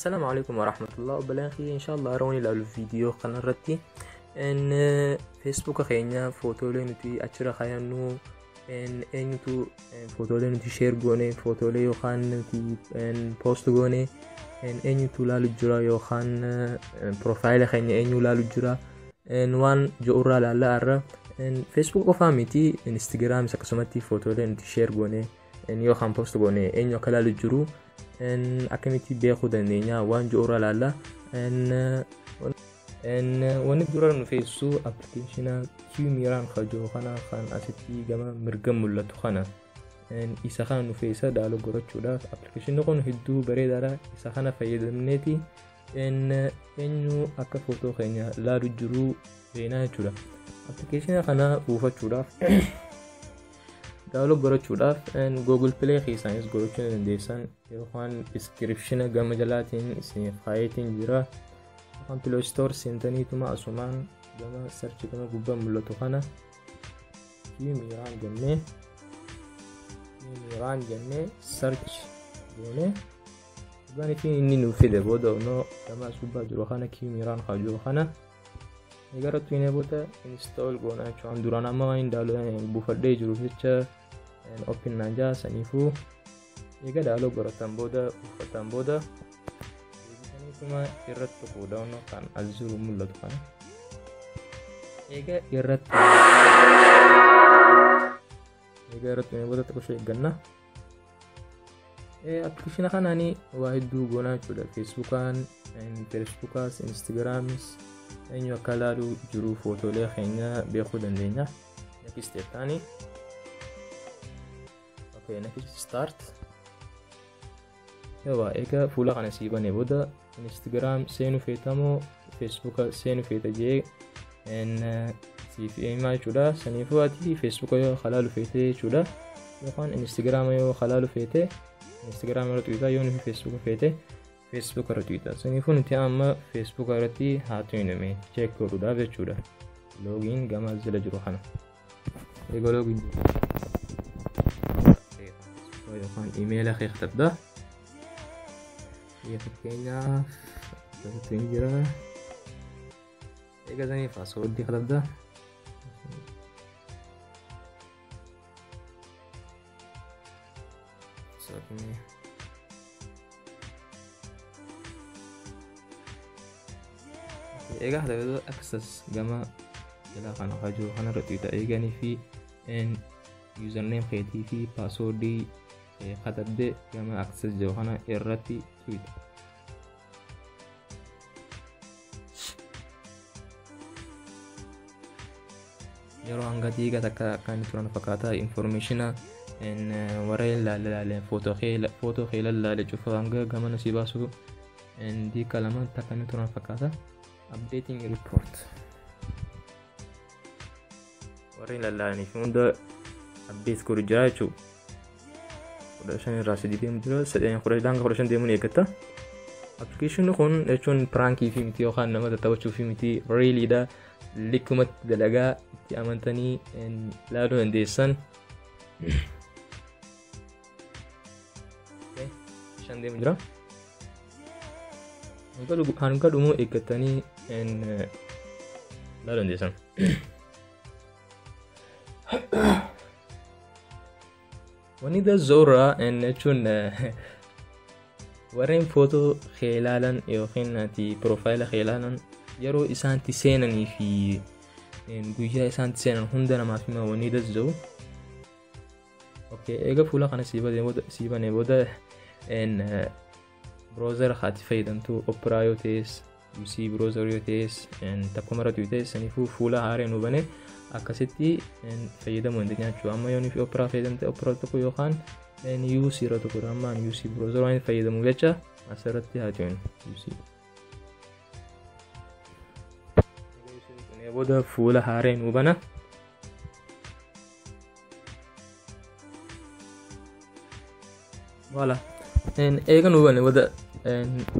السلام عليكم ورحمة الله وبركاته إن شاء الله روني لو الفيديو قناة ردي إن فيسبوك خيانا فوتو لين تي أشرا خيانو إن إن تو فوتو لين تي شير قوني فوتو لي يوخان تي إن بوست قوني إن إن تو لالو جرا يوخان بروفايل خيانا إن لالو جرا إن وان جورا لالا أرى إن فيسبوك وفاميتي إنستغرام سكسمتي فوتو لين تي شير قوني إن يوخان بوست قوني إن يوكلا جرو en akkamitti beekuu dandeenya waan jiru laalla wanni dura nu feessu appilikeeshina kiimiraan kajoo kana kan asitti gama mirga mul'atu kana isa kana nu feessa daalo gorachuudhaaf appilikeeshinni kun hedduu bareedaadha isa kana fayyadamneeti eenyu akka footoo keenya laalu jiruu beenaa jechuudha appilikeeshina kana buufachuudhaaf Daawloo gorachuudhaaf Google Play keessaan is dandeessan yookaan diskiripshina gama jalaatiin isiniif kaayetiin jira yookaan Play Store seentaniituma asumaan gama gama gubbaa mul'atu kana miiraan miiraan jennee sarchi goone dhugaan isin inni booda noo gama as gubbaa jiru kana kiimiraan haa jiru kana gara duraan amma waan hin daaloo bufadhee jecha oopinaan jaha saniifuu eega daaloo goratan booda uffatan booda deebisaniituma irratti qoodawno kan as jiru mul'atu kana eega irratti eega irratti booda tokko sheegganna eh, appilikeeshina kanaani waa hedduu goonaa jechuudha feesbuukaan feesbuukaas instaagiraamis eenyu akka ilaalu jiru footoolee keenya beekuu dandeenya lakkisteettaanii نكتب ستارت يبا إيكا فولا غانا سيبا نيبودا انستغرام سينو فيتامو فيسبوك سينو فيتا جي ان سي في ايما جودا سنيفو اتي فيسبوك يو خلالو فيتا جودا يوخان انستغرام يو خلالو فيتا انستغرام يو تويتا يو فيسبوك فيتا فيسبوك يو تويتا سنيفو نتي اما فيسبوك يو تي هاتو ينمي تشيك كورودا بجودا لوجين جمال زلجروحنا ايكا لوجين ويقام ايميل اخي اختبده هي كاينة تنجرة ايه زاني باسورد دي اختبده صوتني ايجا هذا اكسس جما الى قناة حاجو انا رأيت ايجاني في ان يوزر نيم خيتي في باسورد دي qaxxabdee gama akses johanaa irratti tuyte. yeroo hanga diigaa takka akkaan turan fakkaata informeeshina warra laale laale footoo keela laale cufa hanga gama nasii baasu diika lama takka turan fakkaata updating report. warri lallaalaniif hunda abdees godhu jira jechuudha. odeessan irraa sadi deemu jira sadan kudha shan deemuun eeggata appilikeeshinii kun jechuun pirankii fi miti yookaan nama tattaphachuu fi miti reeliidha likumatti dalagaa itti amantanii laaluu dandeessan. shan laaluu dandeessan. Wanita Zora jechuun warreen footoo keelaalan yookiin ati yeroo isaanti seenanii fi guyyaa isaanti seenan hunda namaaf hima wanita Zora. Egaa fuula kana sii banee booda browser haati fayyadamtu Opera yoo UC browser yoo ta'es tapka maratu yoo ta'es saniifuu fuula haareen hubane akkasitti fayyadamuu hin dandeenyaachuu amma yoo nufi operaa fayyadamte operaa tokko yookaan UC irra tokko ammaan UC browser waan fayyadamu jecha asirratti haa ta'u UC. booda fuula and hubana voilà eegan boda and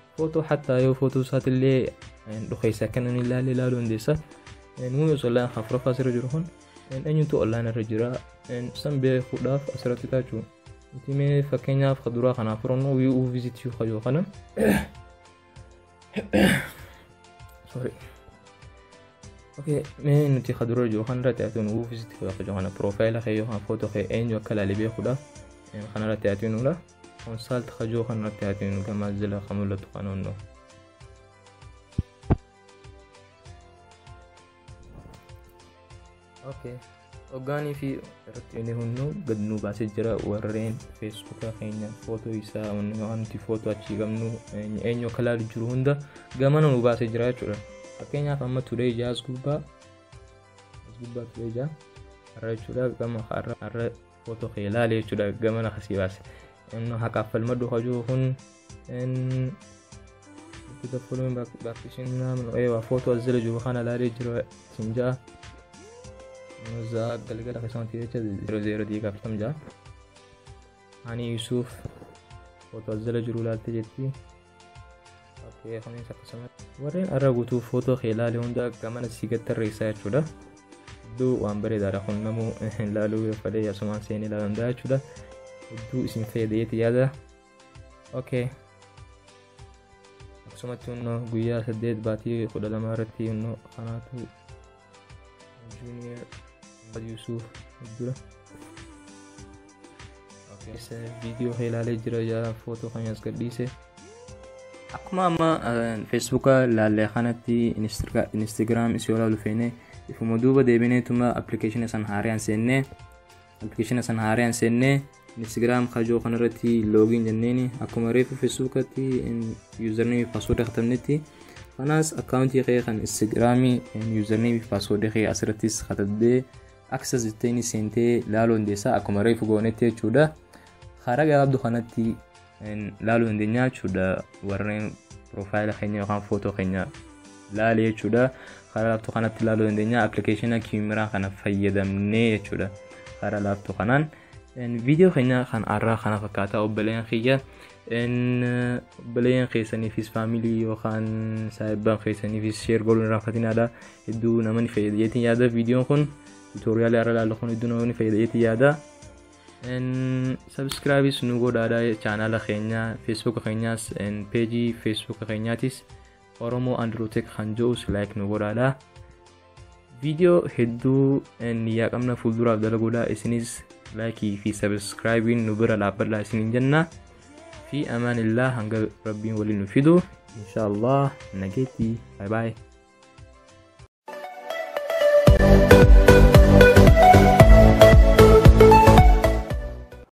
فوتو حتى يو فوتو سات اللي يعني دخيسا كان ان لا لا لون ديسا ان مو يوصل لان خفرة فاسر جرهن ان ان ينتو اللان الرجرا ان سن بي خداف اسرتي تاچو انتي مي فكينا خدورا خنا فرونو وي او فيزيت يو خيو خنا سوري اوكي مي نتي خدورا جو خنا تاتون او فيزيت خيو خنا بروفايل خيو خنا فوتو خي ان يو كلا لي بي خداف ان خنا تاتون ولا On salt Khajohan Atyatin Kamazila Hamulat Kanono. Okay. Ogaanii fi irratti hunduu gadnuu baasee jira warreen feesbuukaa keenya footoo isaa wanti footoo achii qabnu eenyu akka laalu jiru hunda gamana nu baasee jira jechuudha. Fakkeenyaaf amma turee ijaa as gubbaa gubbaa turee jechuudha jechuudha gamana kasii baase. انه هكفل مدو خجوهن ان تدخلوا من باكتشين نعمل ايوه فوتو الزل جو خانا لا ريجر سمجا نزا قلقل خشان تيجا زيرو زيرو دي قبل سمجا هاني يوسف فوتو الزل جرو لا تجتي اوكي خمين سقسمت ورين ارغوتو فوتو خلال هندا كمان سيجت الرئيسة يتشودا دو وان بريدارا خنمو لالو يفلي يسمان سيني لا هندا يتشودا وجو اسم فيد يتي هذا اوكي اقسمت تونو قويا سديد باتي خدا لما رتي انو قناتو جونيور محمد يوسف اوكي سا فيديو خلالي جرا يا فوتو خميس قبيسي اقما ما فيسبوك لا خانتي انستغرام سيولا لفيني في مدوبة دي بيني تما ابلكيشن سنهاري سنة ابلكيشن سنهاري سنة انستغرام خجو خنرتي لوجين جنيني اكو مريفو فيسبوكتي ان يوزر نيمي باسورد ختمنتي خلاص اكاونتي خي خن انستغرامي ان يوزر نيمي باسورد خي اسرتيس ختدي اكسس تيني سنتي لالو انديسا اكو مريفو غونتي تشودا خرج عبدو خنتي ان لالو اندنيا تشودا ورني بروفايل خينيا خان فوتو خينيا لالي تشودا خرج عبدو خنتي لالو اندنيا ابلكيشن كاميرا خنا فيدمني تشودا خرج عبدو خنان ان فيديو خينا خان ارا خان فكاتا او بلين خيا ان بلين خي سني فيس فاميلي و خان خي سني فيس شير قولون رافتين هذا ادو نمني يتي هذا فيديو خون توتوريال ارا لالو خون ادو نمني يتي هذا ان سبسكرايبس نوغو دادا چانل خينا فيسبوك خينا ان بيجي فيسبوك خينا خيناتيس oromo androtek khan jos like nugo dada فيديو هدو ان ياقمنا فولدورا دلغودا اسنيس لايكي في سبسكرايبين نبرا لابر لا اسنين جنة في امان الله هنگر ربين ولي نفيدو ان شاء الله نجيتي باي باي